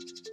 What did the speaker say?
You